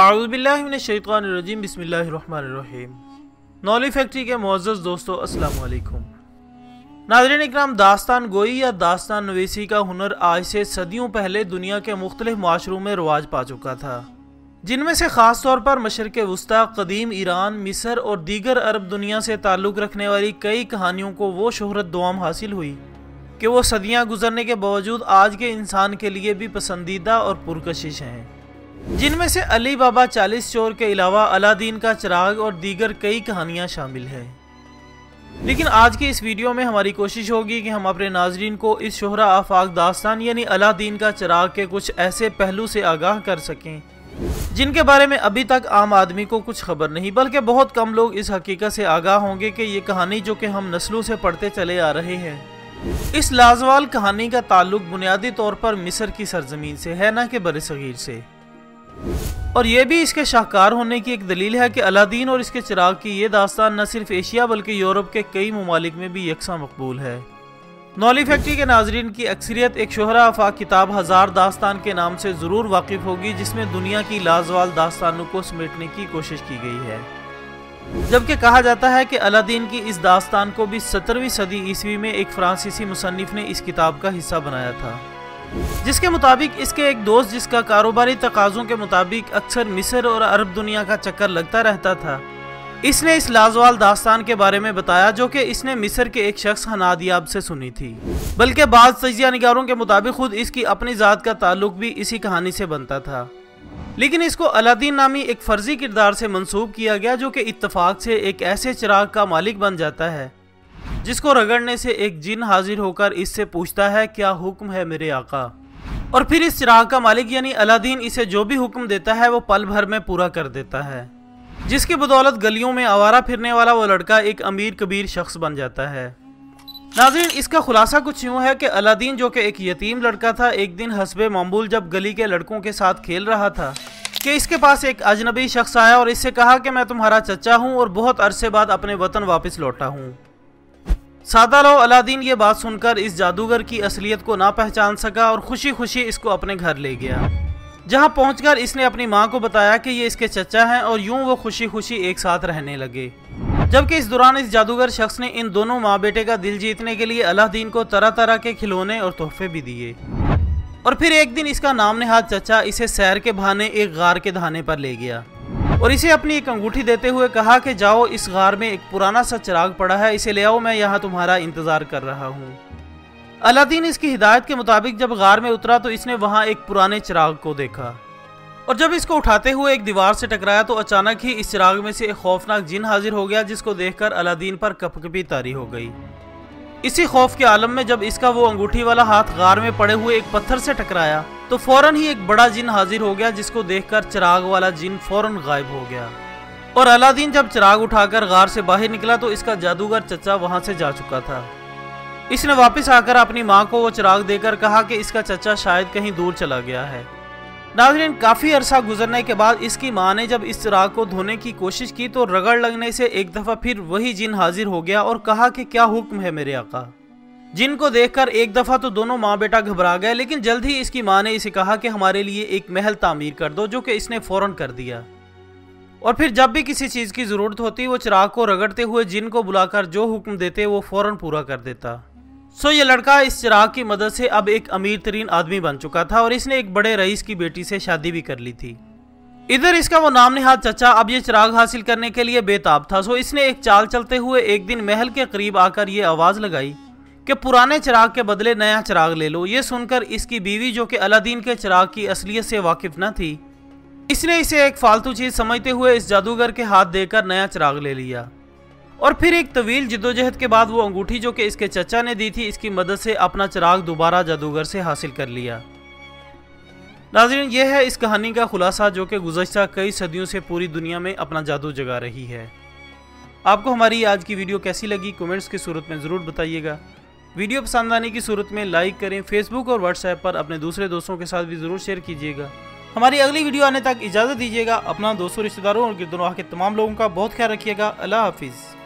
اعوذ باللہ من الشیطان الرجیم، بسم اللہ الرحمن الرحیم۔ نولی فیکٹری کے معزز دوستو، السلام علیکم۔ ناظرین اکرام، داستان گوئی یا داستان نویسی کا ہنر آج سے صدیوں پہلے دنیا کے مختلف معاشروں میں رواج پا چکا تھا۔ جن میں سے خاص طور پر مشرق وسطی، قدیم ایران، مصر اور دیگر عرب دنیا سے تعلق رکھنے والی کئی کہانیوں کو وہ شہرت دوام حاصل ہوئی کہ وہ صدیاں گزرنے کے باوجود آج کے انسان کے لیے بھی پسندیدہ اور پرکشش ہیں۔ جن میں سے علی بابا چالیس چور کے علاوہ علادین کا چراغ اور دیگر کئی کہانیاں شامل ہیں۔ لیکن آج کی اس ویڈیو میں ہماری کوشش ہوگی کہ ہم اپنے ناظرین کو اس شہرہ آفاق داستان یعنی علادین کا چراغ کے کچھ ایسے پہلو سے آگاہ کر سکیں، جن کے بارے میں ابھی تک عام آدمی کو کچھ خبر نہیں، بلکہ بہت کم لوگ اس حقیقت سے آگاہ ہوں گے کہ یہ کہانی جو کہ ہم نسلوں سے پڑھتے چلے آ رہے ہیں۔ اس لازوال کہانی کا تعلق بنیادی طور پر مصر کی سرزمین سے ہے، نہ کہ بر صغیر سے۔ اور یہ بھی اس کے شاہکار ہونے کی ایک دلیل ہے کہ علادین اور اس کے چراغ کی یہ داستان نہ صرف ایشیا بلکہ یورپ کے کئی ممالک میں بھی یکساں مقبول ہے۔ نولی فیکٹری کے ناظرین کی اکثریت ایک شہرہ افاق کتاب ہزار داستان کے نام سے ضرور واقف ہوگی جس میں دنیا کی لازوال داستانوں کو سمیٹنے کی کوشش کی گئی ہے۔ جبکہ کہا جاتا ہے کہ علادین کی اس داستان کو بھی سترویں صدی عیسوی میں ایک فرانسیسی مصنف نے اس کتاب کا حصہ بنایا تھا۔ جس کے مطابق اس کے ایک دوست جس کا کاروباری تقاضوں کے مطابق اکثر مصر اور عرب دنیا کا چکر لگتا رہتا تھا۔ اس نے اس لازوال داستان کے بارے میں بتایا جو کہ اس نے مصر کے ایک شخص حنادیاب سے سنی تھی۔ بلکہ بعض تجزیہ نگاروں کے مطابق خود اس کی اپنی ذات کا تعلق بھی اسی کہانی سے بنتا تھا۔ لیکن اس کو علادین نامی ایک فرضی کردار سے منسوب کیا گیا جو کہ اتفاق سے ایک ایسے چراغ کا مالک بن جاتا ہے۔ جس کو رگڑنے سے ایک جن حاضر ہو کر اس سے پوچھتا ہے، کیا حکم ہے میرے آقا؟ اور پھر اس چراغ کا مالک یعنی علادین اسے جو بھی حکم دیتا ہے، وہ پل بھر میں پورا کر دیتا ہے۔ جس کی بدولت گلیوں میں آوارہ پھرنے والا وہ لڑکا ایک امیر کبیر شخص بن جاتا ہے۔ ناظرین، اس کا خلاصہ کچھ یوں ہے کہ علادین جو کہ ایک یتیم لڑکا تھا، ایک دن حسب معمول جب گلی کے لڑکوں کے ساتھ کھیل رہا تھا کہ اس کے پاس ایک اجنبی شخص آیا اور اس سے کہا کہ میں تمہارا چچا ہوں اور بہت عرصے بعد اپنے وطن واپس لوٹا ہوں۔ سادہ لو علادین یہ بات سن کر اس جادوگر کی اصلیت کو نہ پہچان سکا اور خوشی خوشی اس کو اپنے گھر لے گیا۔ جہاں پہنچ کر اس نے اپنی ماں کو بتایا کہ یہ اس کے چچا ہیں اور یوں وہ خوشی خوشی ایک ساتھ رہنے لگے۔ جبکہ اس دوران اس جادوگر شخص نے ان دونوں ماں بیٹے کا دل جیتنے کے لیے اللہ دین کو طرح طرح کے کھلونے اور تحفے بھی دیے۔ اور پھر ایک دن اس کا نام نہاد چچا اسے سیر کے بہانے ایک غار کے دھانے پر لے گیا۔ اور اسے اپنی ایک انگوٹھی دیتے ہوئے کہا کہ جاؤ، اس غار میں ایک پرانا سا چراغ پڑا ہے، اسے لے آؤ، میں یہاں تمہارا انتظار کر رہا ہوں۔ علادین اس کی ہدایت کے مطابق جب غار میں اترا تو اس نے وہاں ایک پرانے چراغ کو دیکھا۔ اور جب اس کو اٹھاتے ہوئے ایک دیوار سے ٹکرایا تو اچانک ہی اس چراغ میں سے ایک خوفناک جن حاضر ہو گیا، جس کو دیکھ کر علادین پر کپ کپی تاری ہو گئی۔ اسی خوف کے عالم میں جب اس کا وہ انگوٹھی والا ہاتھ غار میں پڑے ہوئے ایک پتھر سے ٹکرایا تو فوراً ہی ایک بڑا جن حاضر ہو گیا جس کو دیکھ کر چراغ والا جن فوراً غائب ہو گیا۔ اور علادین جب چراغ اٹھا کر غار سے باہر نکلا تو اس کا جادوگر چچا وہاں سے جا چکا تھا۔ اس نے واپس آ کر اپنی ماں کو وہ چراغ دے کر کہا کہ اس کا چچا شاید کہیں دور چلا گیا ہے۔ ناظرین، کافی عرصہ گزرنے کے بعد اس کی ماں نے جب اس چراغ کو دھونے کی کوشش کی تو رگڑ لگنے سے ایک دفعہ پھر وہی جن حاضر ہو گیا اور کہا کہ کیا حکم ہے میرے آقا؟ جن کو دیکھ کر ایک دفعہ تو دونوں ماں بیٹا گھبرا گئے، لیکن جلد ہی اس کی ماں نے اسے کہا کہ ہمارے لیے ایک محل تعمیر کر دو، جو کہ اس نے فوراً کر دیا۔ اور پھر جب بھی کسی چیز کی ضرورت ہوتی، وہ چراغ کو رگڑتے ہوئے جن کو بلا کر جو حکم دیتے، وہ فوراً پورا کر دیتا۔ سو یہ لڑکا اس چراغ کی مدد سے اب ایک امیر ترین آدمی بن چکا تھا اور اس نے ایک بڑے رئیس کی بیٹی سے شادی بھی کر لی تھی۔ ادھر اس کا وہ نام نہاد چچا، اب یہ چراغ حاصل کرنے کے لیے بے تاب تھا۔ سو اس نے ایک چال چلتے ہوئے ایک دن محل کے قریب آ کر یہ آواز لگائی۔ کہ پرانے چراغ کے بدلے نیا چراغ لے لو۔ یہ سن کر اس کی بیوی جو کہ علادین کے چراغ کی اصلیت سے واقف نہ تھی، اس نے اسے ایک فالتو چیز سمجھتے ہوئے اس جادوگر کے ہاتھ دے کر نیا چراغ لے لیا۔ اور پھر ایک طویل جدوجہد کے بعد وہ انگوٹھی جو کہ اس کے چچا نے دی تھی، اس کی مدد سے اپنا چراغ دوبارہ جادوگر سے حاصل کر لیا۔ ناظرین، یہ ہے اس کہانی کا خلاصہ جو کہ گزشتہ کئی صدیوں سے پوری دنیا میں اپنا جادو جگا رہی ہے۔ آپ کو ہماری آج کی ویڈیو کیسی لگی؟ کومنٹس کی صورت میں ضرور بتائیے گا۔ ویڈیو پسند آنے کی صورت میں لائک کریں فیس بک اور واٹس ایپ پر اپنے دوسرے دوستوں کے ساتھ بھی ضرور شیئر کیجیے گا۔ ہماری اگلی ویڈیو آنے تک اجازت دیجیے گا۔ اپنا دوستوں رشتہ داروں اور گردنواہ کے تمام لوگوں کا بہت خیال رکھیے گا۔ اللہ حافظ۔